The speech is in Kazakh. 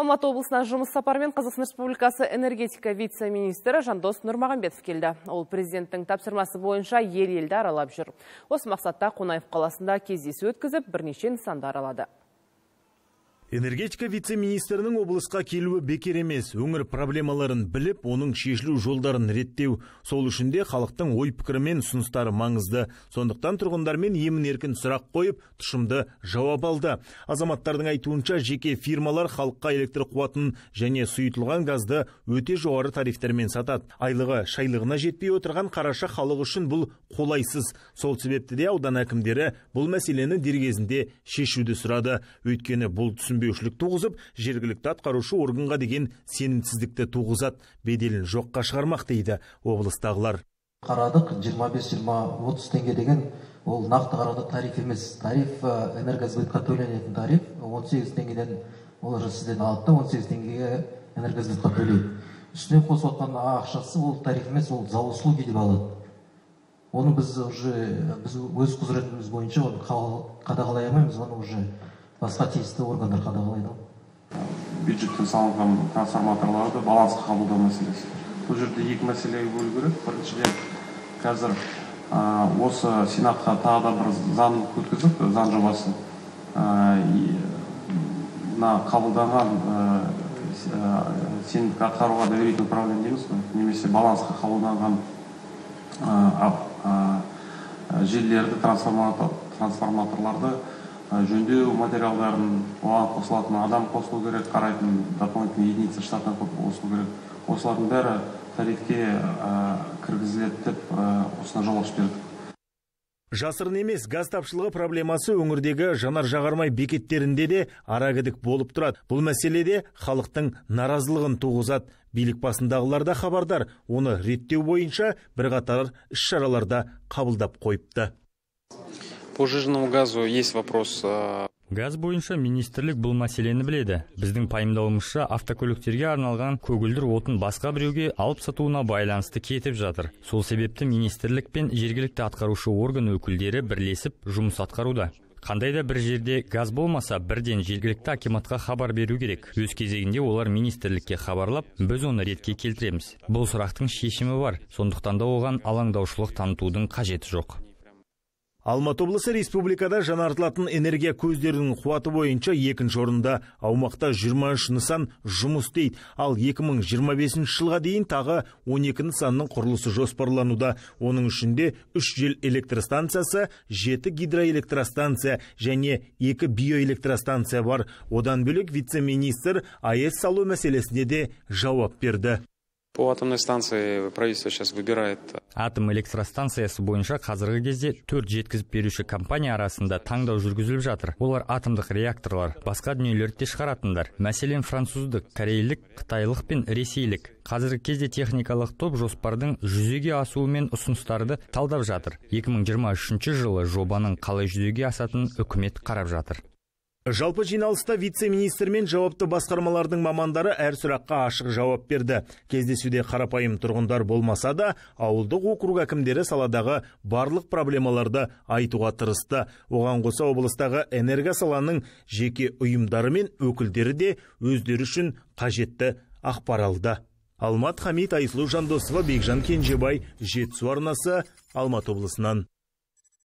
Алматы облысына жұмыс сапарымен Қазақстан Республикасы энергетика вице-министрі Жандос Нұрмағанбетов келді. Ол президенттің тапсырмасы бойынша ел елді аралап жүр. Осы мақсатта Қонаев қаласында кездесу өткізіп, бірнеше нысанды аралады энергетика вице-министрінің облысқа келуі бекер емес. Өңір проблемаларын біліп оның шешілу жолдарын реттеу. Сол үшін де халықтың ой пікірі мен ұсыныстары маңызды. Сондықтан тұрғындармен емін еркін сұрақ қойып тұшымды жауап алды. Азаматтардың айтуынша жеке фирмалар халыққа электр қуатын және сұйытылған газды өте жоғары тарифтермен сатады. Айлығы шайлығына жетпей отырған қараша халық үшін бұл қолайсыз. Сол себепті де аудан әкімдері бұл мәселені дер кезінде шешуді сұрады. Өйткені бұл түсінбеушілік туғызып жергілікті атқарушы органға деген сенімсіздікті туғызады. Беделін жоққа шығармақ дейді облыстағылар. Қарадық 25-20-30 теңге деген ол нақты қарауда тариф емес. Тариф энергосбытқа төленетін тариф 18 теңгеден олар сізден алады да 18 теңгеге энергосбытқа төлейді. Үстіне қосып отқан ақшасы ол тариф емес ол за услуги деп алады. Оны біз уже біз өз құзыретіміз бойынша оны қадағалай алмаймыз. Оны уже басқа тиісті органдар қадағалайды бюджеттен салынған трансформаторларды балансқа қабылдау мәселесі бұл жерде екі мәселеге бөлу керек біріншіден қазір осы сенатқа тағы да бір заң өткіздік заң жобасын мына қабылданған сенімдік атқаруға доверительный управление дейміз ғой. Немесе балансқа қабылданған желілерді трансформаторларды жөндеу материалдарын оған қосылатын адам қосылу керек қарайтын дополнительный единица штатына қосылу керек. Осылардың бәрі тарифке кіргізіледі деп осына жол ашып бердік. Жасырын емес газ тапшылығы проблемасы өңірдегі жанар жағармай бекеттерінде де арагідік болып тұрады. Бұл мәселеде халықтың наразылығын туғызады. Билік басындағылар да хабардар. Оны реттеу бойынша бірқатар іс шараларда қабылдап қойыпты. По жиженному газу есть вопрос газ бойынша министрлік бұл мәселені біледі. Біздің пайымдауымызша автокөліктерге арналған көгілдір отын басқа біреуге алып сатуына байланысты кетіп жатыр. Сол себепті министрлік пен жергілікті атқарушы орган өкілдері бірлесіп жұмыс атқаруда. Қандай да бір жерде газ болмаса бірден жергілікті акиматқа хабар беру керек. Өз кезегінде олар министрлікке хабарлап біз оны ретке келтіреміз. Бұл сұрақтың шешімі бар. Сондықтан да оған алаңдаушылық танытудың қажеті жоқ. Алматы облысы республикада жаңартылатын энергия көздерінің қуаты бойынша екінші орында. Аумақта 23 нысан жұмыс істейді. Ал 2025 жылға дейін тағы 12 нысанның құрылысы жоспарлануда. Оның ішінде 3 жел электростанциясы 7 гидроэлектростанция және 2 биоэлектростанция бар. Одан бөлек вице-министр аэс салу мәселесіне де жауап берді. По атомной станции правительство сейчас выбирает атом электростанциясы бойынша қазіргі кезде төрт жеткізіп беруші компания арасында таңдау жүргізіліп жатыр. Олар атомдық реакторлар басқа дүниелерді де шығаратындар. Мәселен француздық корейлік қытайлық пен ресейлік. Қазіргі кезде техникалық топ жоспардың жүзеге асуы мен ұсыныстарды талдап жатыр. 2023 жылы жобаның қалай жүзеге асатынын үкімет қарап жатыр. Жалпы жиналыста вице-министр мен жауапты басқармалардың мамандары әр сұраққа ашық жауап берді. Кездесуде қарапайым тұрғындар болмаса да ауылдық округ әкімдері саладағы барлық проблемаларды айтуға тырысты. Оған қоса облыстағы энерго саланың жеке ұйымдары мен өкілдері де өздері үшін қажетті ақпар алды. Алмат хамит айсұлу жандосова бекжан кенжебай жетісу арнасы алматы облысынан.